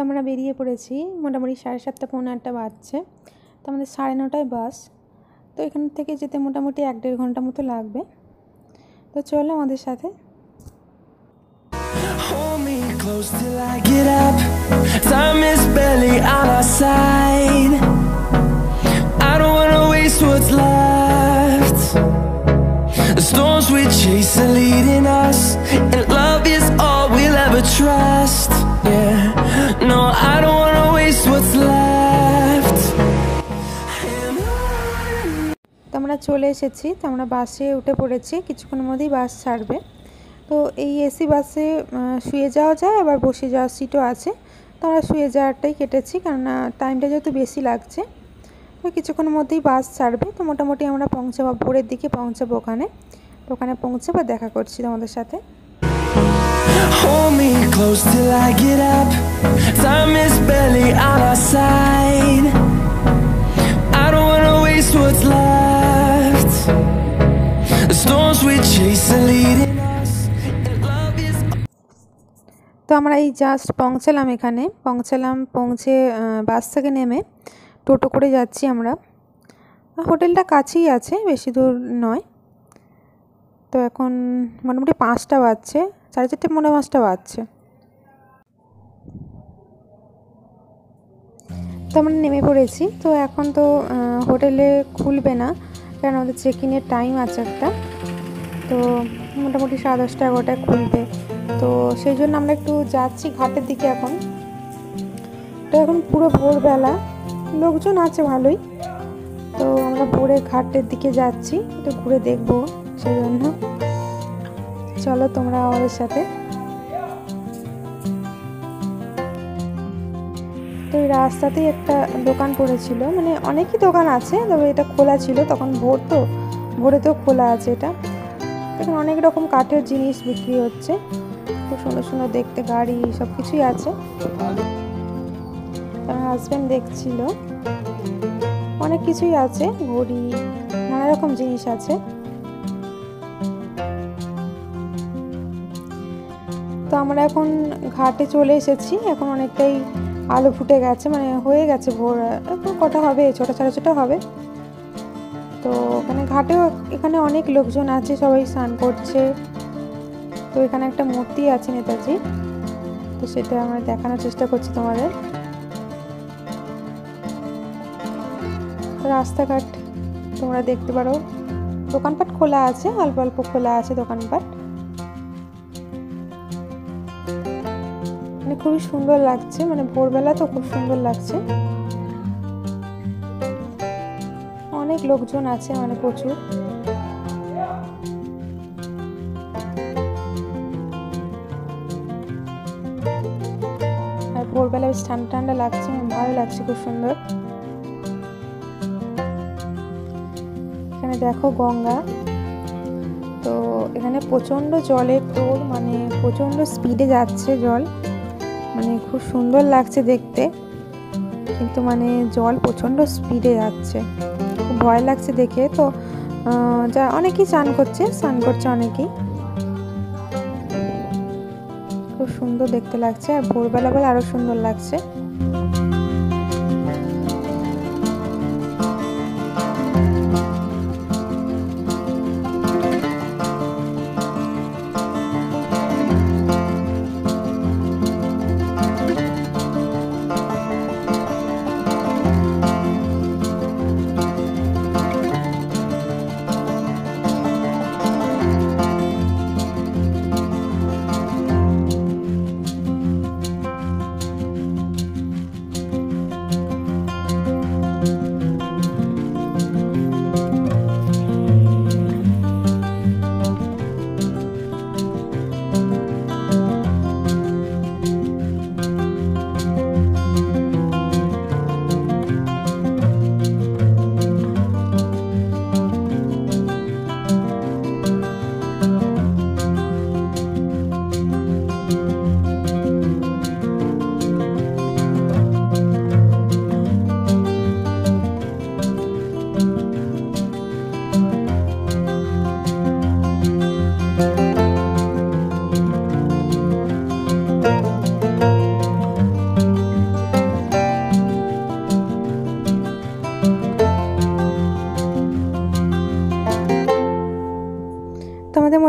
আমরা বেরিয়ে পড়েছি। মোটামুটি সাড়ে সাতটা, পৌনে আটটা বাজছে। তো আমাদের সাড়ে নটায় বাস। তো এখান থেকে যেতে মোটামুটি এক দেড় ঘণ্টা মতো লাগবে। তো চলো আমাদের সাথে। Storms we chase are leading us, And love is all we'll ever trust, Yeah. No, I don't wanna waste what's left. তো আমরা চলে এসেছি তো আমরা বাসে উঠে পড়েছি কিছুক্ষণের মধ্যেই বাস ছাড়বে। তো এই এসি বাসে শুয়ে যাওয়া যায় আবার বসে যাওয়ার সিটও আছে। তো আমরা শুয়ে যাওয়ারটাই কেটেছি কেননা টাইমটা যেহেতু বেশি লাগছে তো কিছুক্ষণের মধ্যেই বাস ছাড়বে। তো মোটামুটি আমরা পৌঁছাবো ভোরের দিকে পৌঁছাবো ওখানে। তো ওখানে পৌঁছে বা দেখা করছি তোমাদের সাথে। Hold me close till I get up. Time is barely on our side. I don't wanna waste what's left. The storms we chase are leading তো আমরা এই জাস্ট পৌঁছালাম এখানে পৌঁছালাম পৌঁছে বাস থেকে নেমে টোটো করে যাচ্ছি আমরা হোটেলটা কাছেই আছে বেশি দূর নয় তো এখন মোটামুটি পাঁচটা বাজছে সাড়ে চারটে মনে পাঁচটা বাজছে তো আমরা নেমে পড়েছি। তো এখন তো হোটেলে খুলবে না, কারণ আমাদের চেক ইনের টাইম আছে একটা। তো মোটামুটি সাড়ে দশটা এগারোটায় খুলবে। তো সেই জন্য আমরা একটু যাচ্ছি ঘাটের দিকে এখন। তো এখন পুরো ভোরবেলা লোকজন আছে ভালোই। তো আমরা ভোরে ঘাটের দিকে যাচ্ছি, একটু ঘুরে দেখব সেই জন্য। চলো তোমরা আমাদের সাথে। তো এই রাস্তাতেই একটা দোকান পড়েছিল। মানে অনেকই দোকান আছে, তবে এটা খোলা ছিল। তখন ভোর তো ভোরে তো খোলা আছে এটা। এখানে অনেক রকম কাঠের জিনিস বিক্রি হচ্ছে। খুব সুন্দর সুন্দর দেখতে গাড়ি সব কিছুই আছে। আমার হাজব্যান্ড দেখছিল। অনেক কিছুই আছে, ঘড়ি, নানা রকম জিনিস আছে। তো আমরা এখন ঘাটে চলে এসেছি। এখন অনেকটাই আলো ফুটে গেছে মানে হয়ে গেছে ভোর। এখন কটা হবে, ছটা সাড়ে ছটা হবে। তো ওখানে ঘাটেও এখানে অনেক লোকজন আছে, সবাই স্নান করছে। তো এখানে একটা মূর্তি আছে নেতাজি। তো সেটা আমরা দেখানোর চেষ্টা করছি তোমাদের। রাস্তাঘাট তোমরা দেখতে পারো। দোকানপাট খোলা আছে, অল্প অল্প খোলা আছে দোকানপাট। খুবই সুন্দর লাগছে মানে ভোরবেলা তো খুব সুন্দর লাগছে। অনেক লোকজন আছে মানে প্রচুর। আর ভোরবেলা বেশ ঠান্ডা ঠান্ডা লাগছে মানে ভালো লাগছে খুব সুন্দর। এখানে দেখো গঙ্গা। তো এখানে প্রচণ্ড জলের তোর মানে প্রচণ্ড স্পিডে যাচ্ছে জল। মানে খুব সুন্দর লাগছে দেখতে। কিন্তু মানে জল প্রচণ্ড স্পিডে যাচ্ছে। খুব ভয় লাগছে দেখে। তো যা অনেকেই স্নান করছে স্নান করছে অনেকেই। খুব সুন্দর দেখতে লাগছে। আর ভোরবেলা বেলা আরও সুন্দর লাগছে।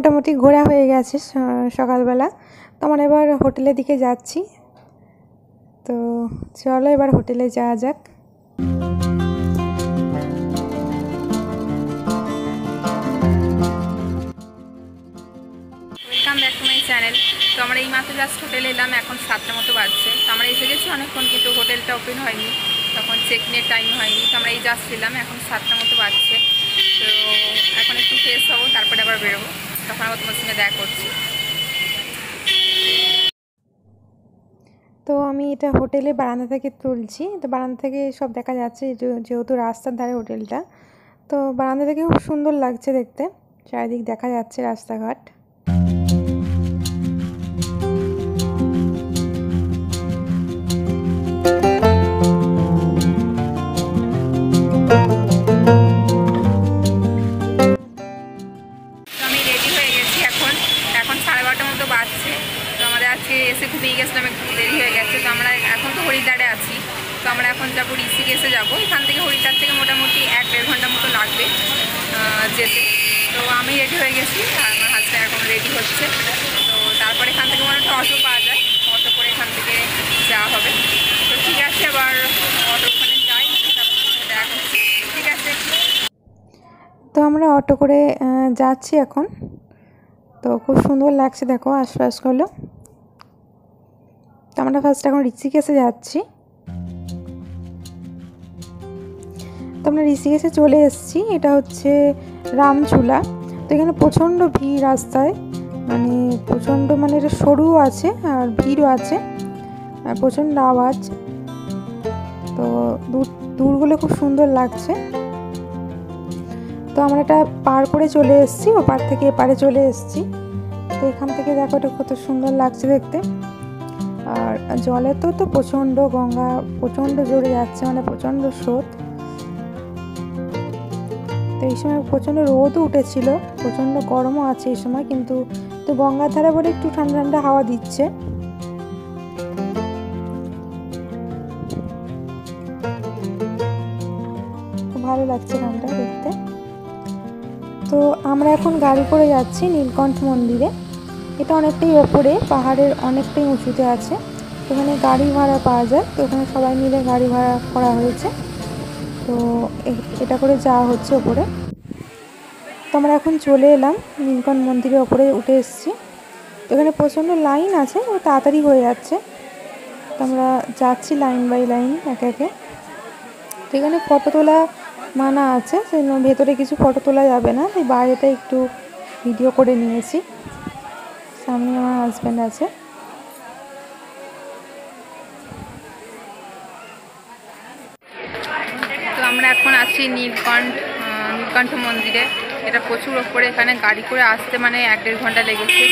মোটামুটি ঘোরা হয়ে গেছে সকালবেলা। তো আমরা এবার হোটেলের দিকে যাচ্ছি। তো চলো এবার হোটেলে যাওয়া যাক। চ্যানেল তো আমরা এই মাসে জাস্ট হোটেলে এলাম, এখন সাতটা মতো বাজছে। তো আমরা এসে গেছি অনেকক্ষণ, কিন্তু হোটেলটা ওপেন হয়নি। তখন চেক ইনের টাইম হয়নি। তো আমরা এই জাস্ট এলাম, এখন সাতটা মতো বাজছে। তো এখন একটু ফ্রেশ হব, তারপরে আবার বেরোবো। তখন আবার তোমার সঙ্গে দেখা করছি। তো আমি এটা হোটেলে বারান্দা থেকে তুলছি। তো বারান্দা থেকে সব দেখা যাচ্ছে যেহেতু রাস্তার ধারে হোটেলটা। তো বারান্দা থেকে খুব সুন্দর লাগছে দেখতে। চারিদিক দেখা যাচ্ছে রাস্তাঘাট। বাজছে তো আমাদের আজকে এসে ঘুমিয়ে গেছিলাম, একটু দেরি হয়ে গেছে। তো আমরা এখন তো হরিদ্বারে আছি। তো আমরা এখন যাব ঋষিকেশে যাব। এখান থেকে হরিদ্বার থেকে মোটামুটি এক দেড় ঘণ্টা মতো লাগবে যেতে। তো আমি রেডি হয়ে গেছি, আর আমার হাজব্যান্ড এখন রেডি হচ্ছে। তো তারপরে এখান থেকে মনে একটা অটো পাওয়া যায়। অটো করে এখান থেকে যাওয়া হবে। তো ঠিক আছে, আবার অটো ওখানে যাই। দেখা ঠিক আছে। তো আমরা অটো করে যাচ্ছি এখন। তো খুব সুন্দর লাগছে, দেখো আশপাশগুলো তো আমরা ফার্স্ট এখন ঋষিকেশে যাচ্ছি। তো আমরা ঋষিকেশে চলে এসেছি, এটা হচ্ছে রামঝুলা। তো এখানে প্রচণ্ড ভিড় রাস্তায় মানে প্রচণ্ড মানে এটা সরুও আছে আর ভিড়ও আছে, আর প্রচণ্ড আওয়াজ। তো দূর, দূরগুলো খুব সুন্দর লাগছে। তো আমরা এটা পার করে চলে এসেছি, ওপার থেকে এপারে চলে এসেছি। তো এখান থেকে দেখো এটা কত সুন্দর লাগছে দেখতে। আর জলে তো তো প্রচণ্ড গঙ্গা, প্রচণ্ড জোরে যাচ্ছে মানে প্রচণ্ড স্রোত। তো এই সময় প্রচণ্ড রোদও উঠেছিল, প্রচণ্ড গরমও আছে এই সময়, কিন্তু তো গঙ্গার ধারে বলে একটু ঠান্ডা ঠান্ডা হাওয়া দিচ্ছে। ভালো লাগছে গানটা দেখতে। তো আমরা এখন গাড়ি করে যাচ্ছি নীলকণ্ঠ মন্দিরে। এটা অনেকটাই ওপরে, পাহাড়ের অনেকটাই উঁচুতে আছে। এখানে গাড়ি ভাড়া পাওয়া যায়, তো ওখানে সবাই মিলে গাড়ি ভাড়া করা হয়েছে। তো এটা করে যাওয়া হচ্ছে ওপরে। তো আমরা এখন চলে এলাম, নীলকণ্ঠ মন্দিরের ওপরে উঠে এসেছি। তো এখানে প্রচণ্ড লাইন আছে, ও তাড়াতাড়ি হয়ে যাচ্ছে। তো আমরা যাচ্ছি লাইন বাই লাইন, একে একে। তো এখানে ফটো তোলা মানা আছে, সেই ভেতরে কিছু ফটো তোলা যাবে না। তাই বাইরেটা একটু ভিডিও করে নিয়েছি। সামনে আমার হাজব্যান্ড আছে। তো আমরা এখন আছি নীলকণ্ঠ নীলকণ্ঠ মন্দিরে। এটা প্রচুর ওপরে, এখানে গাড়ি করে আসতে মানে এক দেড় ঘণ্টা লেগেছে।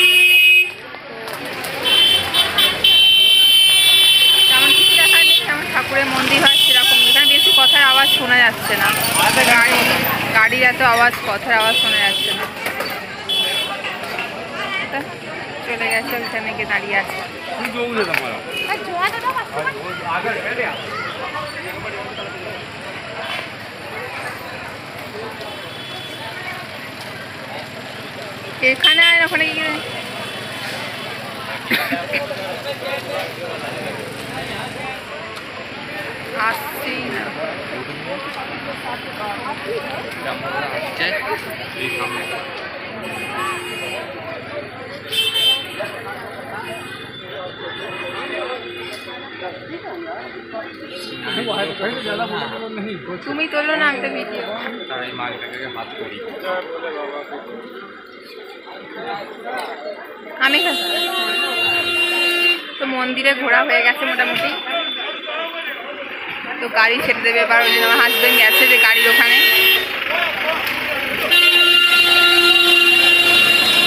তেমন কিছু নেই ঠাকুরের মন্দির হয় সেরকম এখানে বেশি কথার আওয়াজ শোনা যাচ্ছে না। গাড়ি গাড়ির এত আওয়াজ কথার আওয়াজ শোনা যাচ্ছে না। তা চলে গেছে ওইখানে গিয়ে দাঁড়িয়ে আছে। এখানে আর ওখানে গিয়ে আসছি না তুমি তোলো না আমি তো ভিডিও আমি এখানে- তো মন্দিরে ঘোরা হয়ে গেছে মোটামুটি তো গাড়ি ছেড়ে দেবে এবার ওই জন্য আমার হাজব্যান্ড গেছে যে গাড়ির ওখানে।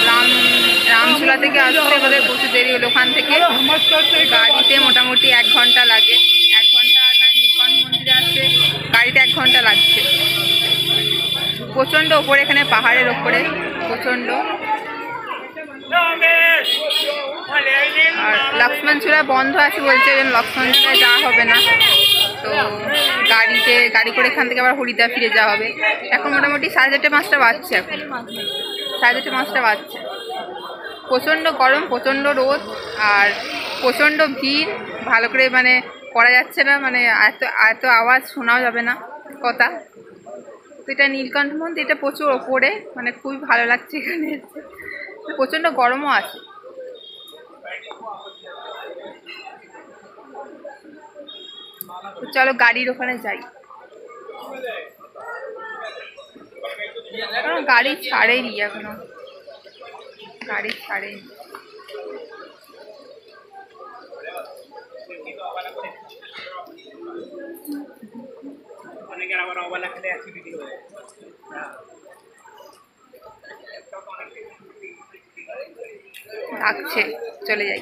রাম, রামঝুলা থেকে আসতে আমাদের প্রচুর দেরি হলো ওখান থেকে। গাড়িতে মোটামুটি এক ঘণ্টা লাগে। এক ঘণ্টা নীলকণ্ঠ মন্দিরে আসতে গাড়িতে এক ঘণ্টা লাগছে। প্রচণ্ড ওপরে এখানে পাহাড়ের ওপরে, প্রচণ্ড। আর লক্ষ্মণ চূড়া বন্ধ আছে বলছে ওই লক্ষ্মণ চূড়ায় যাওয়া হবে না। তো গাড়িতে, গাড়ি করে এখান থেকে আবার হরিদ্বার ফিরে যাওয়া হবে। এখন মোটামুটি সাড়ে চারটে পাঁচটা বাজছে এখন। সাড়ে চারটে পাঁচটা বাজছে। প্রচণ্ড গরম, প্রচণ্ড রোদ আর প্রচণ্ড ভিড়। ভালো করে মানে করা যাচ্ছে না মানে এত এত আওয়াজ শোনাও যাবে না কথা। তো এটা নীলকণ্ঠ মন্দির, এটা প্রচুর ওপরে মানে খুবই ভালো লাগছে এখানে। প্রচণ্ড গরমও আছে। চলো গাড়ির ওখানে যাই। গাড়ি ছাড়েনি এখনও। গাড়ি ছাড়েনি। ডাকছে চলে যাই।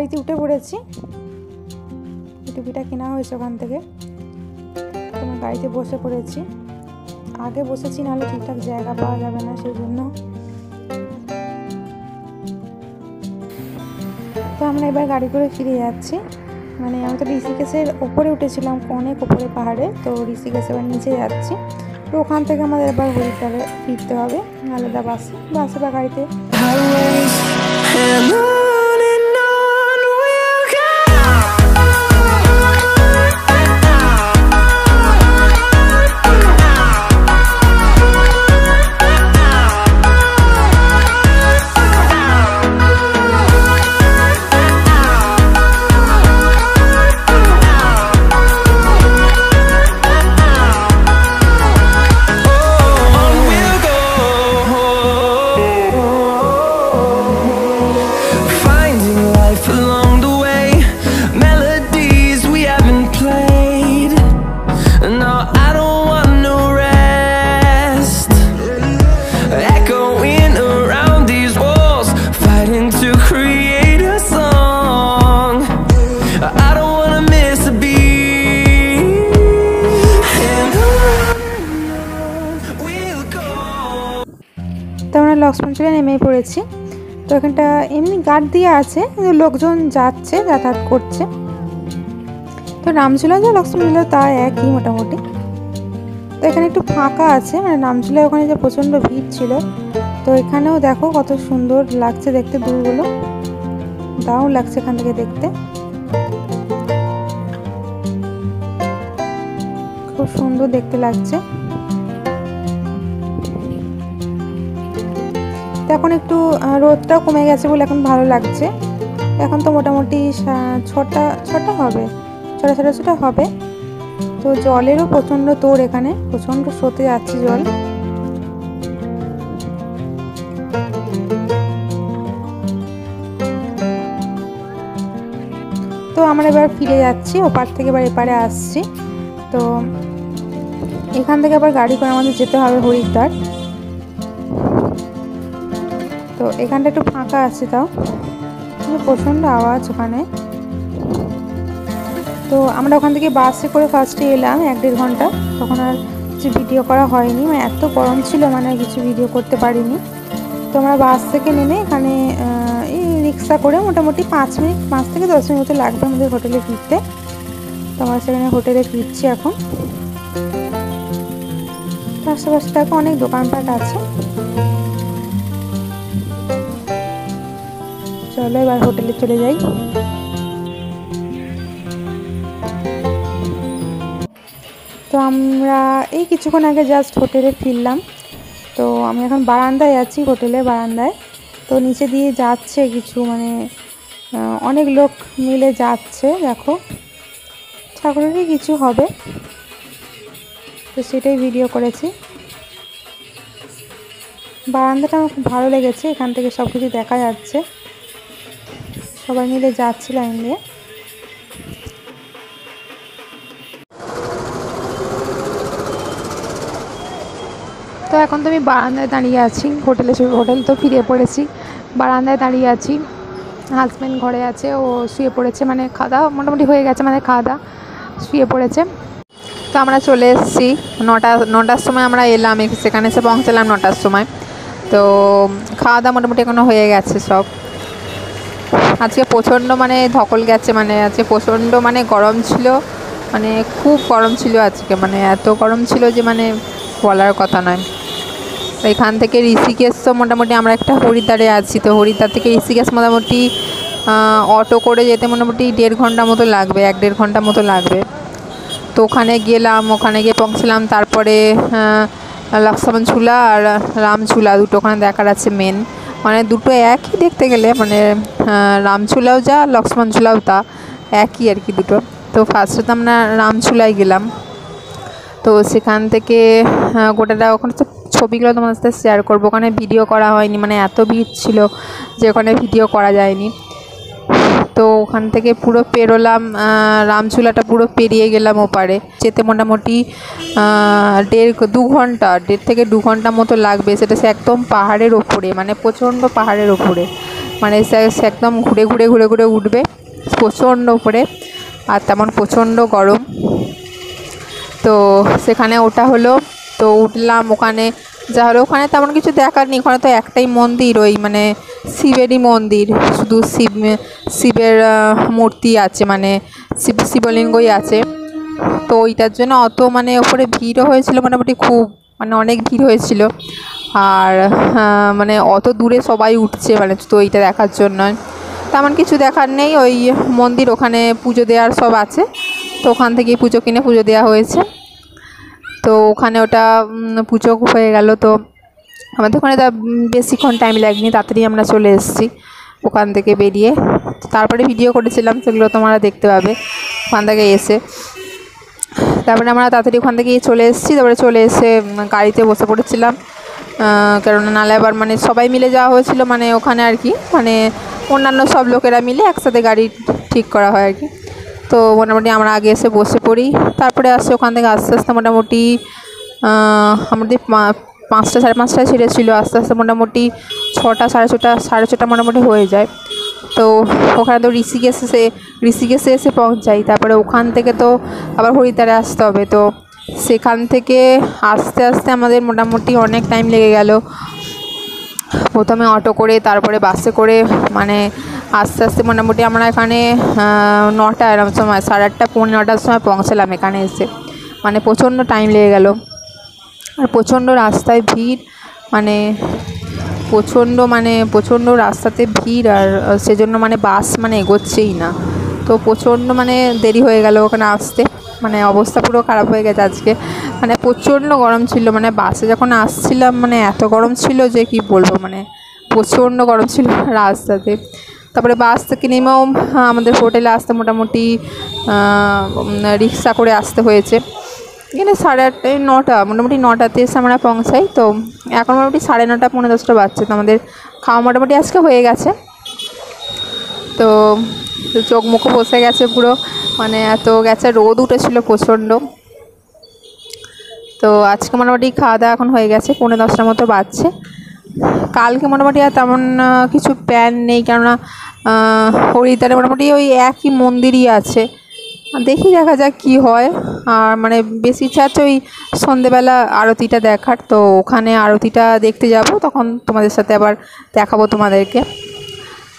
গাড়িতে উঠে পড়েছি। টুপিটা কেনা হয়েছে ওখান থেকে। তো আমরা গাড়িতে বসে পড়েছি। আগে বসেছি, নাহলে ঠিকঠাক জায়গা পাওয়া যাবে না সেই জন্য তো আমরা এবার গাড়ি করে ফিরে যাচ্ছি। মানে আমি তো ঋষিকেশের ওপরে উঠেছিলাম, অনেক ওপরে পাহাড়ে। তো ঋষিকেশ এবার নিচে যাচ্ছি। তো ওখান থেকে আমাদের এবার হরিদ্বারে ফিরতে হবে। আলাদা বাসে বাসে বা গাড়িতে। লক্ষ্মণচুরে নেমেই পড়েছি। তো এখানটা এমনি গার্ড দিয়ে আছে লোকজন যাচ্ছে, যাতায়াত করছে। তো রামঝুলা যা লক্ষ্মণঝুলা তা একই মোটামুটি। তো এখানে একটু ফাঁকা আছে মানে রামঝুলায় ওখানে যে প্রচণ্ড ভিড় ছিল। তো এখানেও দেখো কত সুন্দর লাগছে দেখতে দূরগুলো। দারুণ লাগছে এখান থেকে দেখতে। খুব সুন্দর দেখতে লাগছে। এখন একটু রোদটাও কমে গেছে বলে এখন ভালো লাগছে। এখন তো মোটামুটি ছটা ছটা হবে, ছটা ছটা ছটা হবে। তো জলেরও প্রচণ্ড তোর এখানে, প্রচণ্ড স্রোতে যাচ্ছে জল। তো আমরা এবার ফিরে যাচ্ছি, ওপার থেকে এবার এপারে আসছি। তো এখান থেকে আবার গাড়ি করে আমাদের যেতে হবে হরিদ্বার। তো এখানটা একটু ফাঁকা আছে তাও। প্রচণ্ড আওয়াজ ওখানে। তো আমরা ওখান থেকে বাসে করে ফার্স্টে এলাম এক দেড় ঘণ্টা। তখন আর কিছু ভিডিও করা হয়নি। মানে এত গরম ছিল মানে কিছু ভিডিও করতে পারিনি। তো আমরা বাস থেকে নেমে এখানে এই রিক্সা করে মোটামুটি পাঁচ মিনিট, পাঁচ থেকে দশ মিনিট মতো লাগবে আমাদের হোটেলে ফিরতে। তো আমরা সেখানে হোটেলে ফিরছি এখন। আশেপাশে দেখো অনেক দোকানপাট আছে। চলো এবার হোটেলে চলে যাই। তো আমরা এই কিছুক্ষণ আগে জাস্ট হোটেলে ফিরলাম। তো আমি এখন বারান্দায় আছি, হোটেলে বারান্দায়। তো নিচে দিয়ে যাচ্ছে কিছু মানে অনেক লোক মিলে যাচ্ছে, দেখো। ঠাকুরেরই কিছু হবে। তো সেটাই ভিডিও করেছি। বারান্দাটা আমার খুব ভালো লেগেছে, এখান থেকে সব কিছু দেখা যাচ্ছে। সবাই মিলে যাচ্ছে লাইন দিয়ে তো এখন তো আমি বারান্দায় দাঁড়িয়ে আছি, হোটেলে হোটেল তো ফিরে পড়েছি। বারান্দায় দাঁড়িয়ে আছি হাজব্যান্ড ঘরে আছে, ও শুয়ে পড়েছে মানে খাওয়া দাওয়া মোটামুটি হয়ে গেছে মানে খাওয়া দাওয়া শুয়ে পড়েছে। তো আমরা চলে এসেছি, নটা নটার সময় আমরা এলাম সেখানে এসে পৌঁছালাম নটার সময়। তো খাওয়া দাওয়া মোটামুটি এখনও হয়ে গেছে সব। আজকে প্রচণ্ড মানে ধকল গেছে মানে আজকে প্রচণ্ড মানে গরম ছিল মানে খুব গরম ছিল আজকে মানে এত গরম ছিল যে মানে বলার কথা নয়। তো এখান থেকে ঋষিকেশ তো মোটামুটি আমরা একটা হরিদ্বারে আছি, তো হরিদ্বার থেকে ঋষিকেশ মোটামুটি অটো করে যেতে মোটামুটি দেড় ঘণ্টা মতো লাগবে, এক দেড় ঘণ্টা মতো লাগবে। তো ওখানে গেলাম, ওখানে গিয়ে পৌঁছলাম, তারপরে লক্ষ্মণ ঝুলা আর রাম ঝুলা দুটো ওখানে দেখার আছে মেন মানে দুটো একই দেখতে গেলে মানে রামচুলাও যা লক্ষ্মণ ঝুলাও তা, একই আর কি দুটো। তো ফার্স্টে তো আমরা রামচুলায় গেলাম। তো সেখান থেকে গোটাটা ওখানে তো ছবিগুলো তোমার সাথে শেয়ার করব। ওখানে ভিডিও করা হয়নি মানে এত ভিড় ছিল যে ওখানে ভিডিও করা যায়নি। তো ওখান থেকে পুরো পেরোলাম আহ, রামঝুলাটা পুরো পেরিয়ে গেলাম ওপারে। যেতে মোটামুটি দেড় দু ঘণ্টা দেড় থেকে দু ঘণ্টা মতো লাগবে। সেটা সে একদম পাহাড়ের ওপরে মানে প্রচণ্ড পাহাড়ের ওপরে। মানে সে একদম ঘুরে ঘুরে ঘুরে ঘুরে উঠবে। প্রচণ্ড ওপরে আর তেমন প্রচণ্ড গরম। তো সেখানে ওটা হলো তো উঠলাম ওখানে যা হলো ওখানে তেমন কিছু দেখার নেই। ওখানে তো একটাই মন্দির, ওই মানে শিবেরই মন্দির। শুধু শিব, শিবের মূর্তি আছে মানে শিব, শিবলিঙ্গই আছে। তো ওইটার জন্য অত মানে ওপরে ভিড়ও হয়েছিল, মোটামুটি খুব মানে অনেক ভিড় হয়েছিল। আর মানে অত দূরে সবাই উঠছে মানে তো এইটা দেখার জন্য। তেমন কিছু দেখার নেই, ওই মন্দির ওখানে পুজো দেওয়ার সব আছে। তো ওখান থেকেই পুজো কিনে পুজো দেওয়া হয়েছে। তো ওখানে ওটা পুজো হয়ে গেল, তো আমাদের ওখানে তা বেশিক্ষণ টাইম লাগেনি, তাড়াতাড়ি আমরা চলে এসেছি ওখান থেকে বেরিয়ে। তারপরে ভিডিও করেছিলাম, সেগুলো তোমরা দেখতে পাবে, ওখান থেকে এসে। তারপরে আমরা তাড়াতাড়ি ওখান থেকে চলে এসেছি, তারপরে চলে এসে গাড়িতে বসে পড়েছিলাম। কেননা নালে আবার মানে সবাই মিলে যাওয়া হয়েছিল মানে ওখানে আর কি মানে অন্যান্য সব লোকেরা মিলে একসাথে গাড়ি ঠিক করা হয় আর কি। তো মোটামুটি আমরা আগে এসে বসে পড়ি। তারপরে আসছে ওখান থেকে আস্তে আস্তে মোটামুটি আমাদের পাঁচটা সাড়ে পাঁচটায় ছেড়েছিল। আস্তে আস্তে মোটামুটি ছটা, সাড়ে ছটা সাড়ে ছটা মোটামুটি হয়ে যায়। তো ওখানে তো ঋষিকেশ এসে, ঋষিকেশে এসে পৌঁছাই। তারপরে ওখান থেকে তো আবার হরিদ্বারে আসতে হবে। তো সেখান থেকে আস্তে আস্তে আমাদের মোটামুটি অনেক টাইম লেগে গেল। প্রথমে অটো করে, তারপরে বাসে করে মানে আস্তে আস্তে মোটামুটি আমরা এখানে নটা এরকম সময়, সাড়ে আটটা, পৌনে নটার সময় পৌঁছালাম এখানে এসে। মানে প্রচণ্ড টাইম লেগে গেল। আর প্রচণ্ড রাস্তায় ভিড় মানে প্রচণ্ড মানে প্রচণ্ড রাস্তাতে ভিড়, আর সেজন্য মানে বাস মানে এগোচ্ছেই না। তো প্রচণ্ড মানে দেরি হয়ে গেল, ওখানে আসতে। মানে অবস্থা পুরো খারাপ হয়ে গেছে আজকে। মানে প্রচণ্ড গরম ছিল মানে বাসে যখন আসছিলাম মানে এত গরম ছিল যে কি বলব মানে প্রচণ্ড গরম ছিল রাস্তাতে। তারপরে বাস থেকে নেমেও আমাদের হোটেলে আসতে মোটামুটি রিক্সা করে আসতে হয়েছে। এখানে সাড়ে আটটায় নটা, মোটামুটি নটাতে এসে আমরা পৌঁছাই। তো এখন মোটামুটি সাড়ে নটা পনেরো দশটা বাজছে। তো আমাদের খাওয়া মোটামুটি আজকে হয়ে গেছে। তো চোখ মুখও বসে গেছে পুরো মানে এত গেছে, রোদ উঠেছিল প্রচণ্ড। তো আজকে মোটামুটি খাওয়া দাওয়া এখন হয়ে গেছে পনেরো দশটার মতো বাজছে। কালকে মোটামুটি আর তেমন কিছু প্ল্যান নেই, কেননা হরিদ্বারে মোটামুটি ওই একই মন্দিরই আছে। দেখি দেখা যাক কি হয়। আর মানে বেশি ইচ্ছা আছে ওই সন্ধেবেলা আরতিটা দেখার, তো ওখানে আরতিটা দেখতে যাব, তখন তোমাদের সাথে আবার দেখাবো তোমাদেরকে।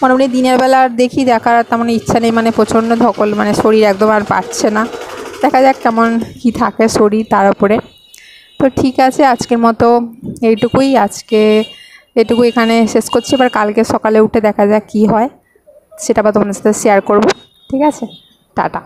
মোটামুটি দিনের বেলা আর দেখি, দেখার তেমন ইচ্ছা নেই মানে প্রচণ্ড ধকল মানে শরীর একদম আর পাচ্ছে না। দেখা যাক কেমন কি থাকে শরীর তার উপরে। তো ঠিক আছে, আজকের মতো এইটুকুই। আজকে এটুকু এখানে শেষ করছি। এবার কালকে সকালে উঠে দেখা যাক কী হয়, সেটা বা তোমাদের সাথে শেয়ার করব। ঠিক আছে? টাটা।